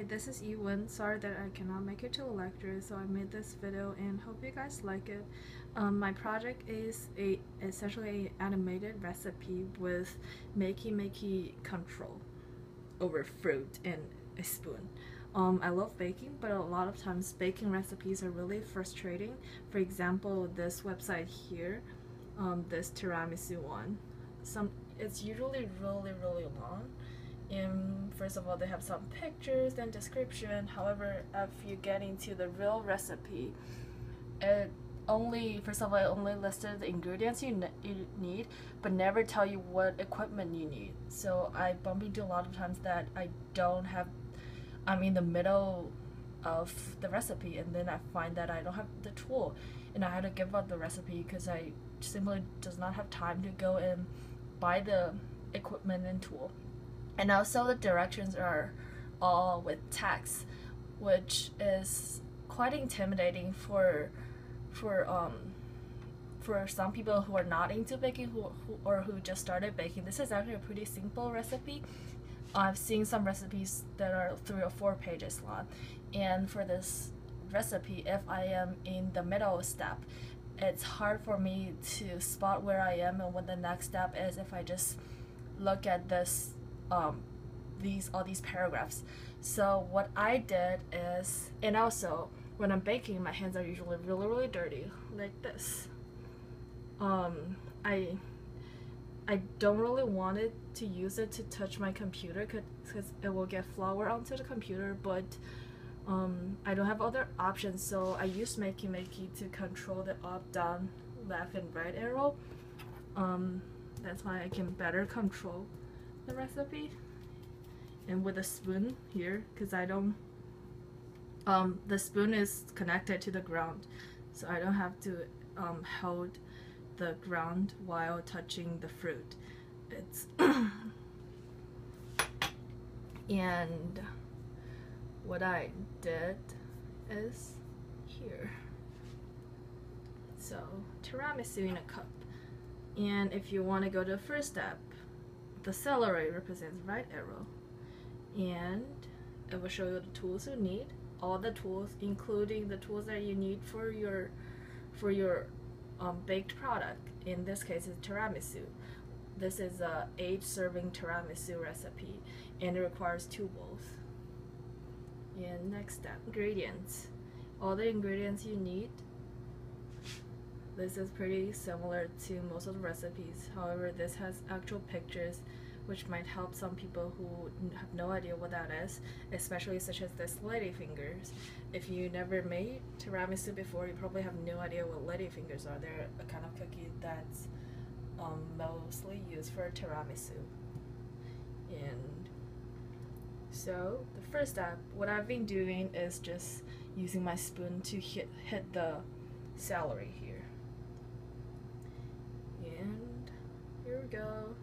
Hey, this is Yiwen. Sorry that I cannot make it to a lecture, so I made this video and hope you guys like it. Um, my project is a essentially an animated recipe with makey makey control over fruit and a spoon. Um, I love baking, but a lot of times baking recipes are really frustrating. For example, this website here, um, this tiramisu one, some it's usually really really long and first of all they have some pictures and description. However if you get into the real recipe it only first of all it only listed the ingredients you, you need but never tell you what equipment you need. So i bump into a lot of times that i don't have i'm in the middle of the recipe and then i find that i don't have the tool. And i had to give up the recipe because i simply does not have time to go and buy the equipment and tool and also the directions are all with text which is quite intimidating for for um for some people who are not into baking who, who or who just started baking. This is actually a pretty simple recipe. I've seen some recipes that are three or four pages long. And for this recipe if i am in the middle step it's hard for me to spot where i am and what the next step is if i just look at this um, these all these paragraphs. So what I did is, and also when I'm baking, my hands are usually really really dirty, like this. Um, I I don't really want it to use it to touch my computer because it will get flour onto the computer, but um, I don't have other options, so I use Makey Makey to control the up, down, left, and right arrow. Um, that's why I can better control the recipe. And with a spoon here because I don't um, the spoon is connected to the ground. So I don't have to um, hold the ground while touching the fruit. It's and what I did is here. So tiramisu in a cup. And if you want to go to the first step the celery represents right arrow. And it will show you the tools you need. All the tools including the tools that you need for your for your um, baked product. In this case is tiramisu. This is a eight serving tiramisu recipe and it requires two bowls. And next step ingredients. All the ingredients you need this is pretty similar to most of the recipes however this has actual pictures which might help some people who have no idea what that is, especially such as this ladyfingers. If you never made tiramisu before, you probably have no idea what lady fingers are. They're a kind of cookie that's um, mostly used for tiramisu. And so the first step, what I've been doing is just using my spoon to hit, hit the celery here. And here we go.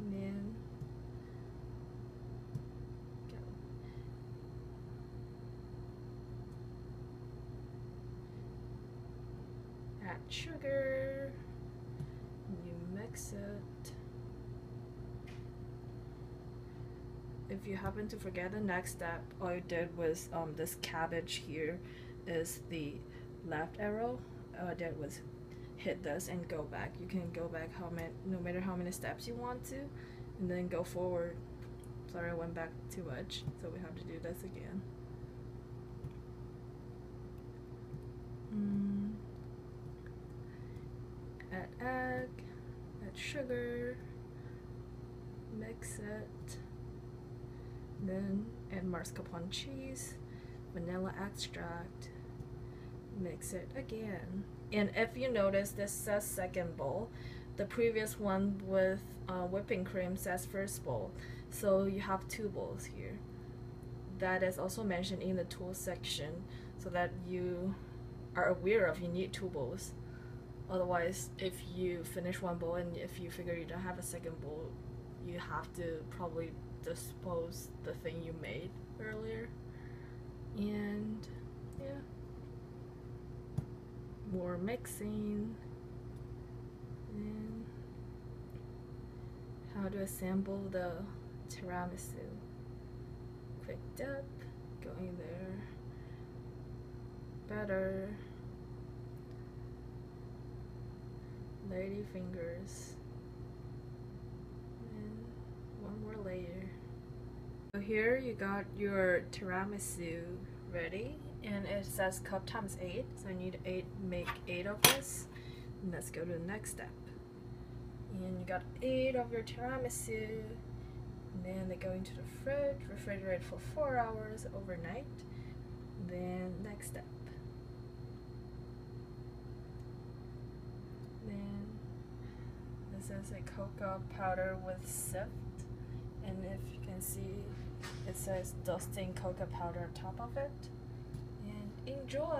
And then go. Add sugar. You mix it. If you happen to forget the next step, all you did was um, this cabbage here is the left arrow. All I did was hit this and go back. You can go back how many, no matter how many steps you want to, and then go forward. Sorry, I went back too much, so we have to do this again. Mm add egg, add sugar, mix it, then add mascarpone cheese, vanilla extract, mix it again. And if you notice, this says second bowl. The previous one with uh, whipping cream says first bowl. So you have two bowls here. That is also mentioned in the tools section so that you are aware of you need two bowls. Otherwise, if you finish one bowl and if you figure you don't have a second bowl, you have to probably dispose the thing you made earlier. And yeah, more mixing. And how to assemble the tiramisu. Quick dip, going there. Better. Lady fingers. And one more layer. So here you got your tiramisu ready and it says cup times 8 so you need 8 make 8 of this. And let's go to the next step. And you got 8 of your tiramisu and then they go into the fridge refrigerate for 4 hours overnight. Then next step. Then this is a cocoa powder with sift and if you can see it says dusting cocoa powder on top of it. And enjoy